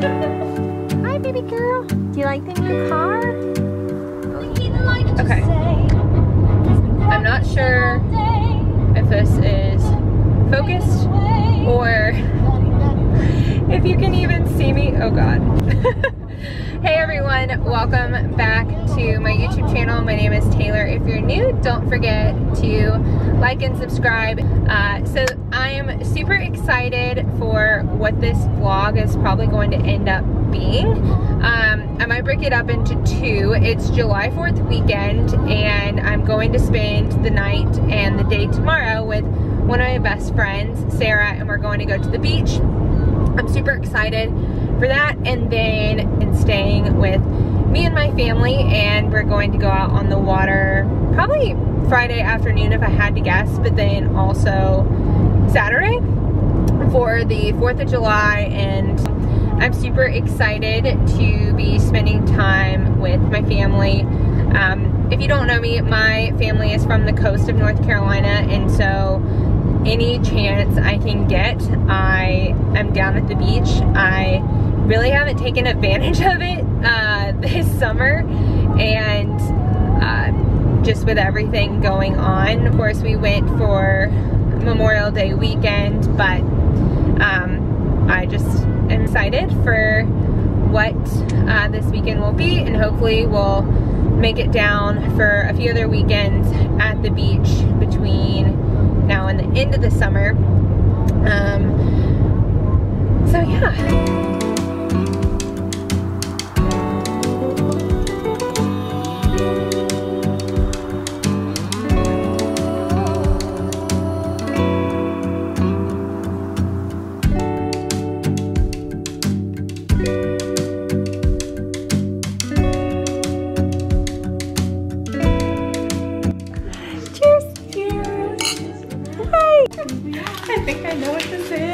Hi, baby girl. Do you like the new car? Okay. I'm not sure if this is focused or if you can even see me. Oh God. hey everyone, welcome back to my YouTube channel. My name is Taylor. If you're new, don't forget to like and subscribe. Uh, so I'm super excited for what this vlog is probably going to end up being. Um, I might break it up into two. It's July 4th weekend and I'm going to spend the night and the day tomorrow with one of my best friends, Sarah, and we're going to go to the beach. I'm super excited for that and then and staying with me and my family and we're going to go out on the water probably Friday afternoon if I had to guess, but then also Saturday for the 4th of July and I'm super excited to be spending time with my family. Um, if you don't know me, my family is from the coast of North Carolina and so any chance I can get, I am down at the beach. I really haven't taken advantage of it uh, this summer and uh, just with everything going on. Of course, we went for Memorial Day weekend, but um, I just am excited for what uh, this weekend will be and hopefully we'll make it down for a few other weekends at the beach between now and the end of the summer. Um, so yeah. I think I know what this is.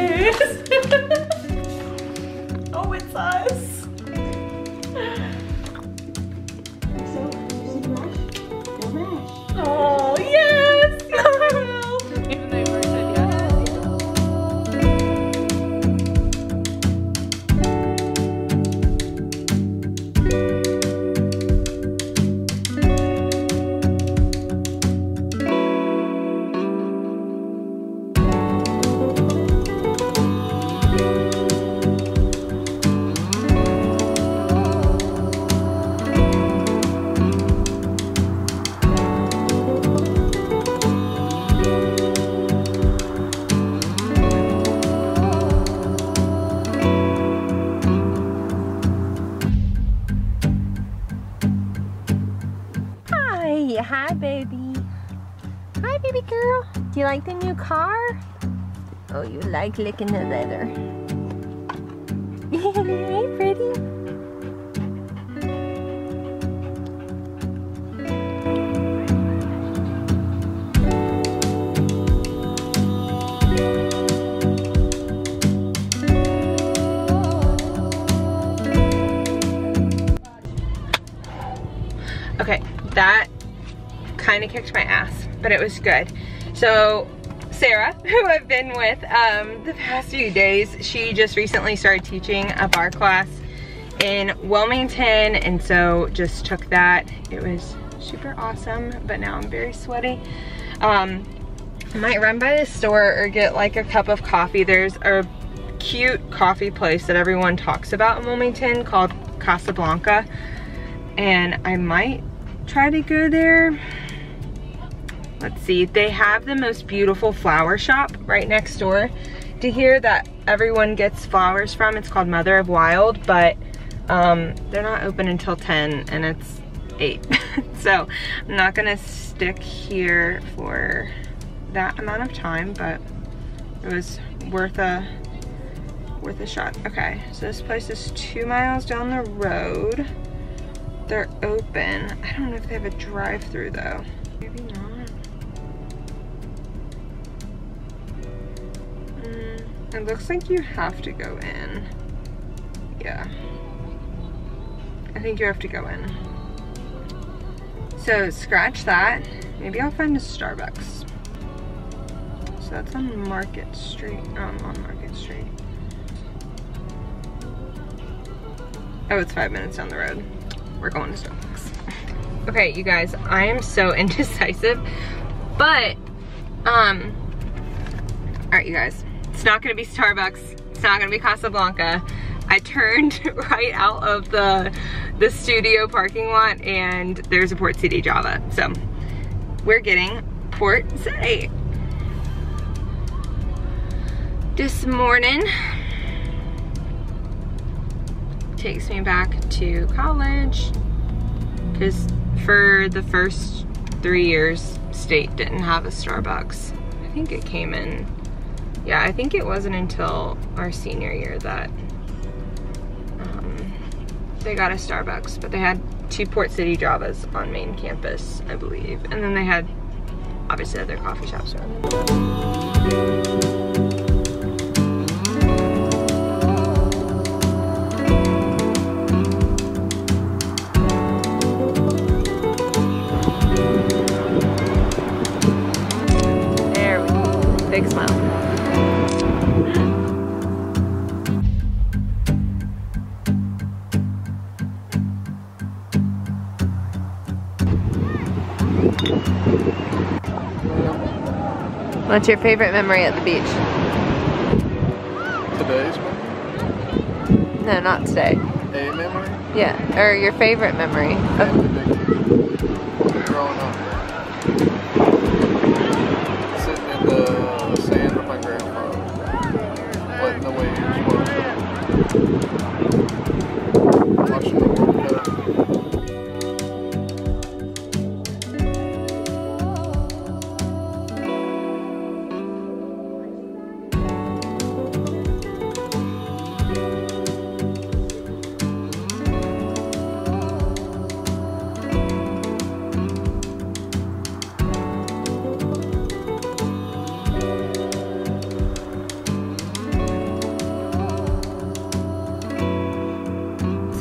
Hi, baby. Hi baby girl. Do you like the new car? Oh, you like licking the leather. hey, pretty. Okay, that kind of kicked my ass, but it was good. So Sarah, who I've been with um, the past few days, she just recently started teaching a barre class in Wilmington, and so just took that. It was super awesome, but now I'm very sweaty. Um, I might run by the store or get like a cup of coffee. There's a cute coffee place that everyone talks about in Wilmington called Casablanca and I might try to go there. Let's see, they have the most beautiful flower shop right next door to here that everyone gets flowers from. It's called Mother of Wild, but um, they're not open until 10 and it's 8. so I'm not gonna stick here for that amount of time, but it was worth a worth a shot. Okay, so this place is two miles down the road. They're open. I don't know if they have a drive-through though. It looks like you have to go in. Yeah. I think you have to go in. So scratch that. Maybe I'll find a Starbucks. So that's on Market Street. Um, on Market Street. Oh, it's five minutes down the road. We're going to Starbucks. Okay, you guys, I am so indecisive, but, um, all right, you guys, it's not gonna be Starbucks. It's not gonna be Casablanca. I turned right out of the, the studio parking lot and there's a Port City Java. So we're getting Port City. This morning takes me back to college because for the first three years, state didn't have a Starbucks. I think it came in, yeah, I think it wasn't until our senior year that um, they got a Starbucks, but they had two Port City Javas on main campus, I believe. And then they had obviously other coffee shops around. What's your favorite memory at the beach? Today's one? No, not today. A memory? Yeah, or your favorite memory.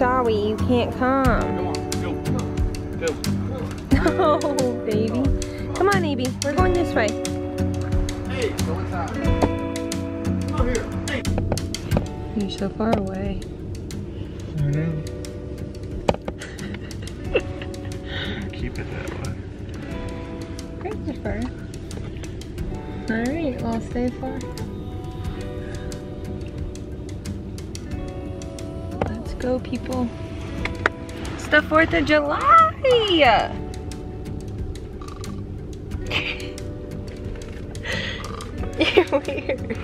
Sorry, you can't come. Come on, go. Go. No, baby. Come on, Abby. We're going this way. Hey, go inside. Come here. Hey. You're so far away. I know. Keep it that way. Christopher. Alright, well, stay far. Go, people. It's the 4th of July! You're weird.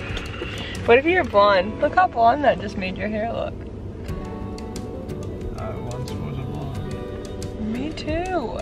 What if you're blonde? Look how blonde that just made your hair look. I once was a blonde. Me too.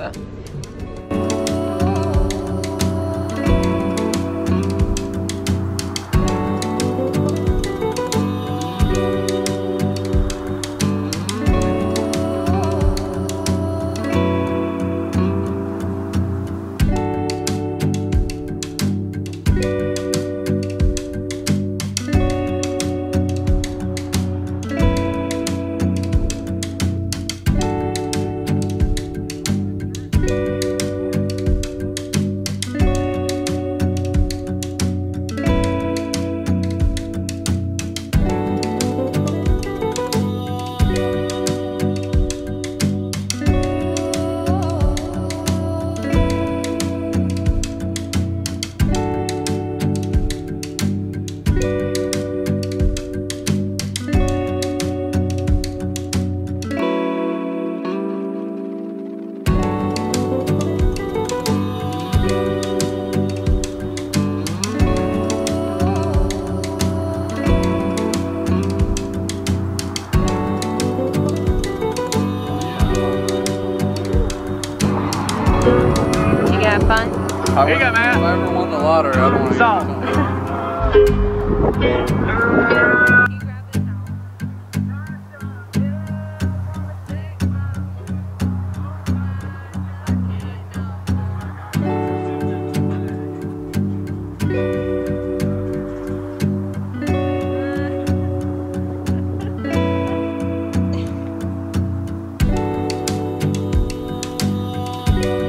Fun? Here you go, man. If I ever won the lottery, I don't want to Salt. Thank